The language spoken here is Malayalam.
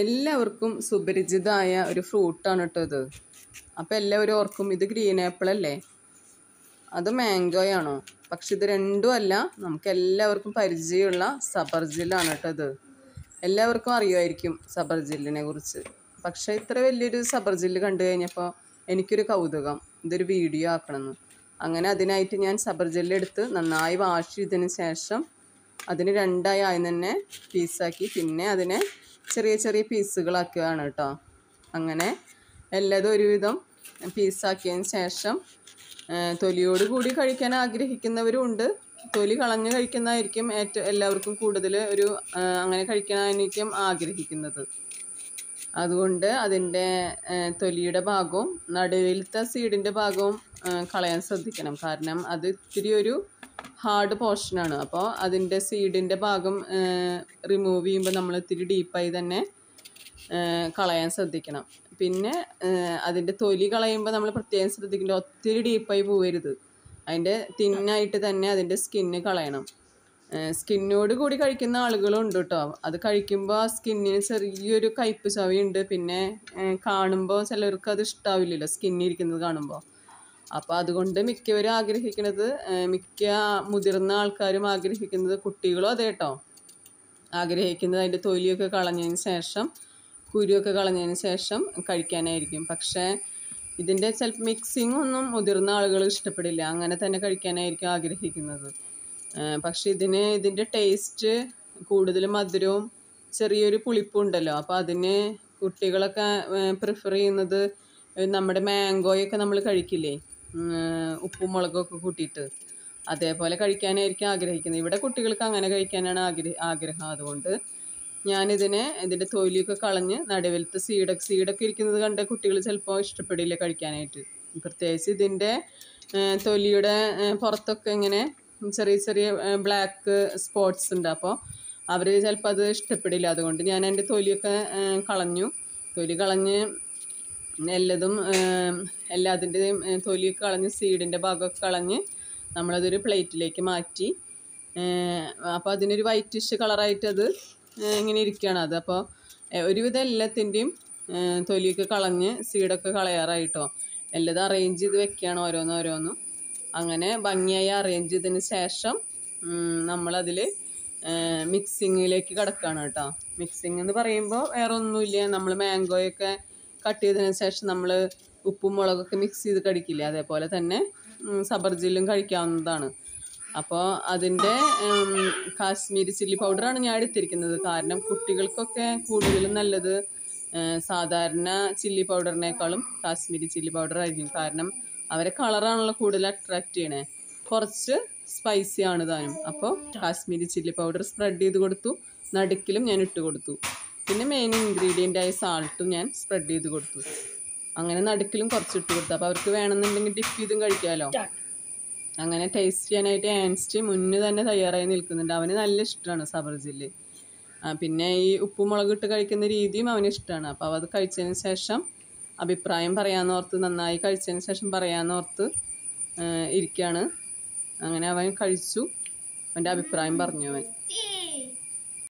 എല്ലാവർക്കും സുപരിചിതമായ ഒരു ഫ്രൂട്ടാണ് കേട്ടോ ഇത്. അപ്പോൾ എല്ലാവരും ഓർക്കും ഇത് ഗ്രീൻ ആപ്പിൾ അല്ലേ? അത് മാംഗോയാണോ പക്ഷെ ഇത് രണ്ടും അല്ല നമുക്ക് എല്ലാവർക്കും പരിചയമുള്ള സബർജിലാണ് കേട്ടോ ഇത്. എല്ലാവർക്കും അറിയുമായിരിക്കും സബർജില്ലിനെ കുറിച്ച്. പക്ഷേ ഇത്ര വലിയൊരു സബർജില്ല് കണ്ടു കഴിഞ്ഞപ്പോൾ എനിക്കൊരു കൗതുകം. ഇതൊരു വീഡിയോ ആക്കണമെന്ന്. അങ്ങനെ അതിനായിട്ട് ഞാൻ സബർജില്ല് എടുത്ത് നന്നായി വാഷ് ചെയ്തതിന് ശേഷം അതിന് രണ്ടായി ആയി തന്നെ പീസാക്കി പിന്നെ അതിനെ ചെറിയ ചെറിയ പീസുകളാക്കുകയാണ് കേട്ടോ. അങ്ങനെ എല്ലാതും ഒരുവിധം പീസാക്കിയതിന് ശേഷം തൊലിയോട് കൂടി കഴിക്കാൻ ആഗ്രഹിക്കുന്നവരും ഉണ്ട് തൊലി കളഞ്ഞ് കഴിക്കുന്നതായിരിക്കും ഏറ്റവും എല്ലാവർക്കും കൂടുതൽ ഒരു അങ്ങനെ കഴിക്കാനായിരിക്കും ആഗ്രഹിക്കുന്നത്. അതുകൊണ്ട് അതിന്റെ തൊലിയുടെ ഭാഗവും നടുവിലത്തെ സീഡിന്റെ ഭാഗവും കളയാൻ ശ്രദ്ധിക്കണം. കാരണം അത് ഇത്തിരി ഒരു ഹാർഡ് ആണ്. അപ്പോൾ അതിന്റെ സീഡിന്റെ ഭാഗം റിമൂവ് ചെയ്യുമ്പോൾ നമ്മൾ ഇത്തിരി ഡീപ്പായി തന്നെ കളയാൻ ശ്രദ്ധിക്കണം. പിന്നെ അതിന്റെ തൊലി കളയുമ്പോൾ നമ്മൾ പ്രത്യേകം ശ്രദ്ധിക്കേണ്ട ഒത്തിരി ഡീപ്പായി പോവരുത്. അതിന്റെ തിന്നായിട്ട് തന്നെ അതിന്റെ സ്കിന്ന് കളയണം. സ്കിന്നോട് കൂടി കഴിക്കുന്ന ആളുകളും ഉണ്ട് കേട്ടോ അത് കഴിക്കുമ്പോൾ ആ സ്കിന്നിന് ചെറിയൊരു കയ്പ്പ് ചവയുണ്ട് പിന്നെ കാണുമ്പോൾ ചിലർക്ക് അത് ഇഷ്ടാവില്ലല്ലോ സ്കിന്നിരിക്കുന്നത് കാണുമ്പോൾ അപ്പോൾ അതുകൊണ്ട് മിക്കവരും ആഗ്രഹിക്കുന്നത് മിക്ക മുതിർന്ന ആൾക്കാരും ആഗ്രഹിക്കുന്നത് കുട്ടികളും അതെ കേട്ടോ ആഗ്രഹിക്കുന്നത് അതിന്റെ തൊലിയൊക്കെ കളഞ്ഞതിന് ശേഷം കുരുവൊക്കെ കളഞ്ഞതിന് ശേഷം കഴിക്കാനായിരിക്കും. പക്ഷേ ഇതിന്റെ ചിലപ്പോൾ മിക്സിംഗ് ഒന്നും മുതിർന്ന ആളുകൾ ഇഷ്ടപ്പെടില്ല. അങ്ങനെ തന്നെ കഴിക്കാനായിരിക്കും ആഗ്രഹിക്കുന്നത്. പക്ഷേ ഇതിന് ഇതിന്റെ ടേസ്റ്റ് കൂടുതൽ മധുരവും ചെറിയൊരു പുളിപ്പും ഉണ്ടല്ലോ. അപ്പോൾ അതിന് കുട്ടികളൊക്കെ പ്രിഫർ ചെയ്യുന്നത് നമ്മുടെ മാംഗോയൊക്കെ നമ്മൾ കഴിക്കില്ലേ? ഉപ്പും മുളകൊക്കെ കൂട്ടിയിട്ട് അതേപോലെ കഴിക്കാനായിരിക്കും ആഗ്രഹിക്കുന്നത്. ഇവിടെ കുട്ടികൾക്ക് അങ്ങനെ കഴിക്കാനാണ് ആഗ്രഹ ആഗ്രഹം. അതുകൊണ്ട് ഞാനിതിനെ ഇതിന്റെ തൊലിയൊക്കെ കളഞ്ഞ് നടുവിലത്തെ സീഡൊക്കെ സീഡൊക്കെ ഇരിക്കുന്നത് കണ്ട് കുട്ടികൾ ചിലപ്പോൾ ഇഷ്ടപ്പെടില്ല കഴിക്കാനായിട്ട്. പ്രത്യേകിച്ച് ഇതിന്റെ തൊലിയുടെ പുറത്തൊക്കെ ഇങ്ങനെ ചെറിയ ചെറിയ ബ്ലാക്ക് സ്പോട്ട്സ് ഉണ്ട്. അപ്പോൾ അവർ ചിലപ്പോൾ അത് ഇഷ്ടപ്പെടില്ല. അതുകൊണ്ട് ഞാൻ എന്റെ തൊലിയൊക്കെ കളഞ്ഞു. തൊലി കളഞ്ഞ് എല്ലതും എല്ലാത്തിന്റെയും തൊലിയൊക്കെ കളഞ്ഞ് സീഡിന്റെ ഭാഗമൊക്കെ കളഞ്ഞ് നമ്മളതൊരു പ്ലേറ്റിലേക്ക് മാറ്റി. അപ്പോൾ അതിനൊരു വൈറ്റിഷ് കളറായിട്ടത് ഇങ്ങനെ ഇരിക്കുകയാണ് അത്. അപ്പോൾ ഒരുവിധം എല്ലാത്തിന്റെയും തൊലിയൊക്കെ കളഞ്ഞ് സീഡൊക്കെ കളയാറായിട്ടോ. എല്ലതും അറേഞ്ച് ചെയ്ത് വെക്കുകയാണ് ഓരോന്നും ഓരോന്നും. അങ്ങനെ ഭംഗിയായി അറേഞ്ച് ചെയ്തതിന് ശേഷം നമ്മളതിൽ മിക്സിങ്ങിലേക്ക് കിടക്കുകയാണ് കേട്ടോ. മിക്സിംഗ് എന്ന് പറയുമ്പോൾ വേറെ ഒന്നുമില്ല നമ്മൾ മാംഗോയൊക്കെ കട്ട് ചെയ്തതിന് ശേഷം നമ്മൾ ഉപ്പും മുളകൊക്കെ മിക്സ് ചെയ്ത് കടിക്കില്ലേ? അതേപോലെ തന്നെ സബർജില്ലും കഴിക്കാവുന്നതാണ്. അപ്പോൾ അതിന്റെ കാശ്മീരി ചില്ലി പൗഡറാണ് ഞാൻ എടുത്തിരിക്കുന്നത്. കാരണം കുട്ടികൾക്കൊക്കെ കൂടുതലും നല്ലത് സാധാരണ ചില്ലി പൗഡറിനേക്കാളും കാശ്മീരി ചില്ലി പൗഡർ ആയിരിക്കും. കാരണം അവരെ കളറാണല്ലോ കൂടുതൽ അട്രാക്റ്റ് ചെയ്യണേ. കുറച്ച് സ്പൈസി ആണ് താനും. അപ്പോൾ കാശ്മീരി ചില്ലി പൗഡർ സ്പ്രെഡ് ചെയ്ത് കൊടുത്തു. നടുക്കിലും ഞാൻ ഇട്ട് കൊടുത്തു. പിന്നെ മെയിൻ ഇൻഗ്രീഡിയന്റ് ആയ സാൾട്ടും ഞാൻ സ്പ്രെഡ് ചെയ്ത് കൊടുത്തു. അങ്ങനെ നടുക്കിലും കുറച്ച് ഇട്ട് കൊടുത്തു. അപ്പോൾ അവർക്ക് വേണമെന്നുണ്ടെങ്കിൽ ഡിപ്പ് ചെയ്തും കഴിക്കാമല്ലോ അങ്ങനെ ടേസ്റ്റ് ചെയ്യാനായിട്ട് ആൻസ്റ്റ് മുന്നേ തന്നെ തയ്യാറായി നിൽക്കുന്നുണ്ട്. അവന് നല്ല ഇഷ്ടമാണ് സബർജിൽ ആ, പിന്നെ ഈ ഉപ്പും മുളക് ഇട്ട് കഴിക്കുന്ന രീതിയും അവന് ഇഷ്ടമാണ്. അപ്പോൾ അവത് കഴിച്ചതിന് ശേഷം അഭിപ്രായം പറയാമെന്നോർത്ത് നന്നായി കഴിച്ചതിന് ശേഷം പറയാമെന്നോർത്ത് ഇരിക്കുകയാണ് അങ്ങനെ അവൻ കഴിച്ചു. അവന്റെ അഭിപ്രായം പറഞ്ഞു അവൻ.